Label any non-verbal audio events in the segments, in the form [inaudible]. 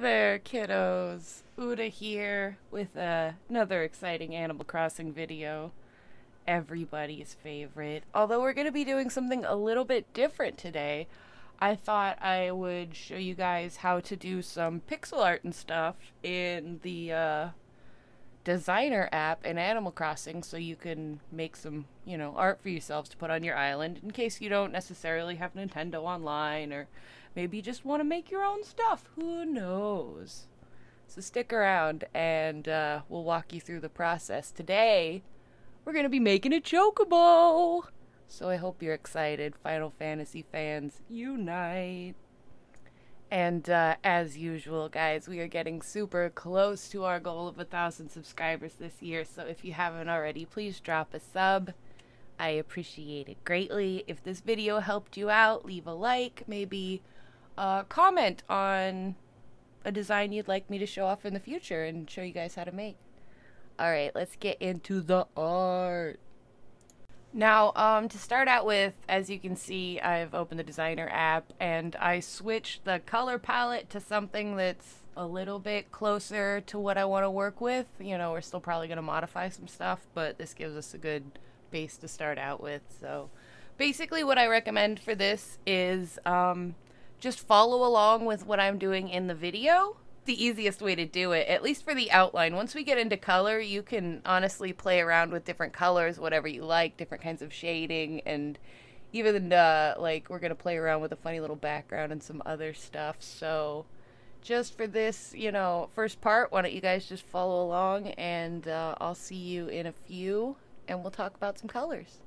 there, kiddos. Uda here with uh, another exciting Animal Crossing video. Everybody's favorite. Although we're going to be doing something a little bit different today, I thought I would show you guys how to do some pixel art and stuff in the uh, designer app in Animal Crossing so you can make some, you know, art for yourselves to put on your island in case you don't necessarily have Nintendo online or maybe you just want to make your own stuff. Who knows? So stick around and uh, we'll walk you through the process. Today, we're going to be making a chocobo. So I hope you're excited. Final Fantasy fans, unite. And uh, as usual, guys, we are getting super close to our goal of a thousand subscribers this year. So if you haven't already, please drop a sub. I appreciate it greatly. If this video helped you out, leave a like, maybe uh, comment on a design you'd like me to show off in the future and show you guys how to make. Alright, let's get into the art. Now, um, to start out with, as you can see, I've opened the designer app and I switched the color palette to something that's a little bit closer to what I want to work with. You know, we're still probably going to modify some stuff, but this gives us a good base to start out with. So basically what I recommend for this is um, just follow along with what I'm doing in the video. The easiest way to do it, at least for the outline. Once we get into color, you can honestly play around with different colors, whatever you like, different kinds of shading, and even uh, like we're gonna play around with a funny little background and some other stuff. So just for this, you know, first part, why don't you guys just follow along, and uh, I'll see you in a few, and we'll talk about some colors.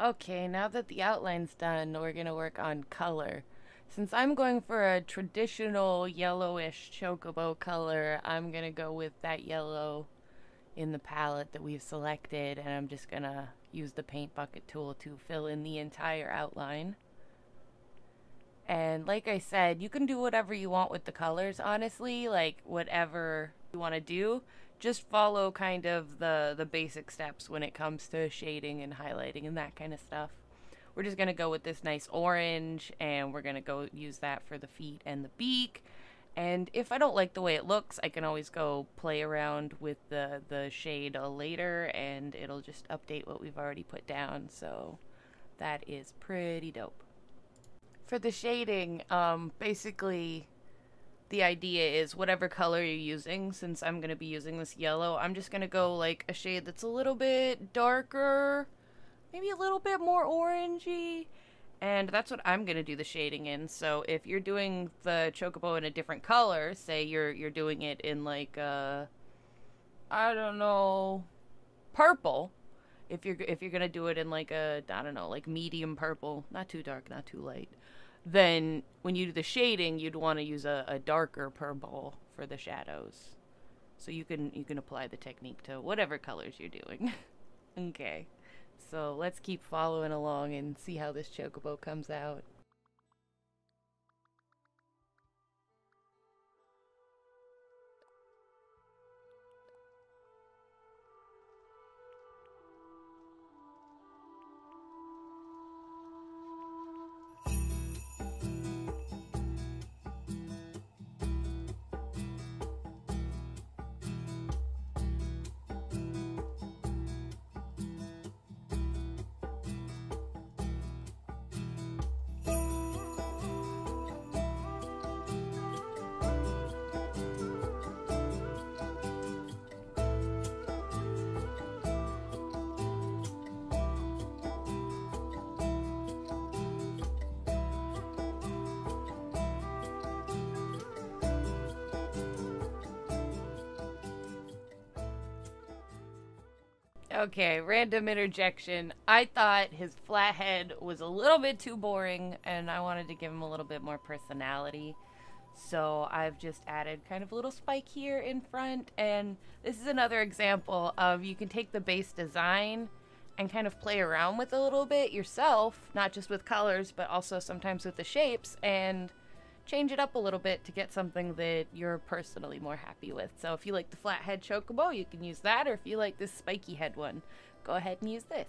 Okay, now that the outline's done, we're going to work on color. Since I'm going for a traditional yellowish chocobo color, I'm going to go with that yellow in the palette that we've selected, and I'm just going to use the paint bucket tool to fill in the entire outline. And like I said, you can do whatever you want with the colors, honestly, like whatever you want to do just follow kind of the the basic steps when it comes to shading and highlighting and that kind of stuff. We're just going to go with this nice orange and we're going to go use that for the feet and the beak. And if I don't like the way it looks, I can always go play around with the, the shade later and it'll just update what we've already put down. So that is pretty dope. For the shading, um, basically the idea is whatever color you're using, since I'm going to be using this yellow, I'm just going to go like a shade that's a little bit darker, maybe a little bit more orangey. And that's what I'm going to do the shading in. So if you're doing the chocobo in a different color, say you're you're doing it in like uh I don't know, purple. If you're if you're going to do it in like a I don't know, like medium purple, not too dark, not too light then when you do the shading, you'd want to use a, a darker purple for the shadows. So you can you can apply the technique to whatever colors you're doing. [laughs] okay. So let's keep following along and see how this chocobo comes out. Okay, random interjection. I thought his flat head was a little bit too boring, and I wanted to give him a little bit more personality. So I've just added kind of a little spike here in front, and this is another example of you can take the base design and kind of play around with a little bit yourself, not just with colors, but also sometimes with the shapes, and change it up a little bit to get something that you're personally more happy with. So if you like the flat head chocobo, you can use that, or if you like this spiky head one, go ahead and use this.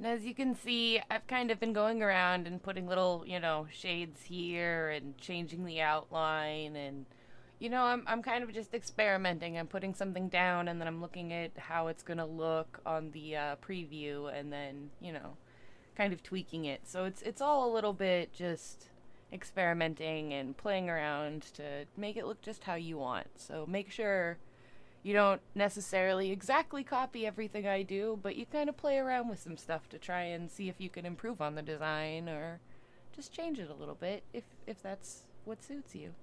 And as you can see, I've kind of been going around and putting little, you know, shades here and changing the outline and you know, I'm I'm kind of just experimenting. I'm putting something down and then I'm looking at how it's going to look on the uh, preview and then, you know, kind of tweaking it. So it's it's all a little bit just experimenting and playing around to make it look just how you want. So make sure you don't necessarily exactly copy everything I do, but you kind of play around with some stuff to try and see if you can improve on the design or just change it a little bit if if that's what suits you.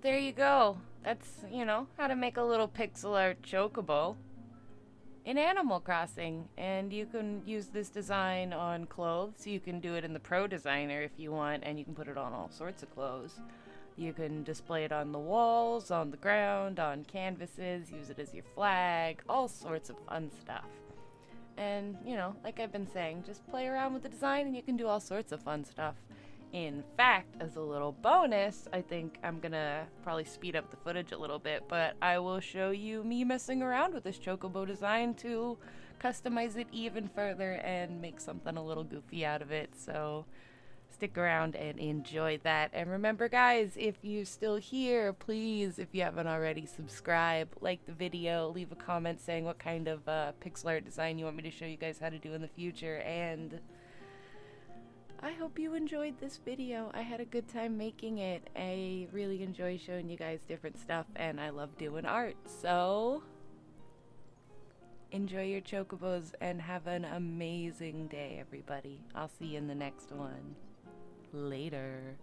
There you go. That's, you know, how to make a little pixel art chocobo in Animal Crossing. And you can use this design on clothes. You can do it in the Pro Designer if you want, and you can put it on all sorts of clothes. You can display it on the walls, on the ground, on canvases, use it as your flag, all sorts of fun stuff. And, you know, like I've been saying, just play around with the design and you can do all sorts of fun stuff. In fact, as a little bonus, I think I'm gonna probably speed up the footage a little bit, but I will show you me messing around with this chocobo design to customize it even further and make something a little goofy out of it. So stick around and enjoy that. And remember, guys, if you're still here, please, if you haven't already, subscribe, like the video, leave a comment saying what kind of uh, pixel art design you want me to show you guys how to do in the future. And I hope you enjoyed this video. I had a good time making it. I really enjoy showing you guys different stuff, and I love doing art. So enjoy your chocobos and have an amazing day, everybody. I'll see you in the next one. Later.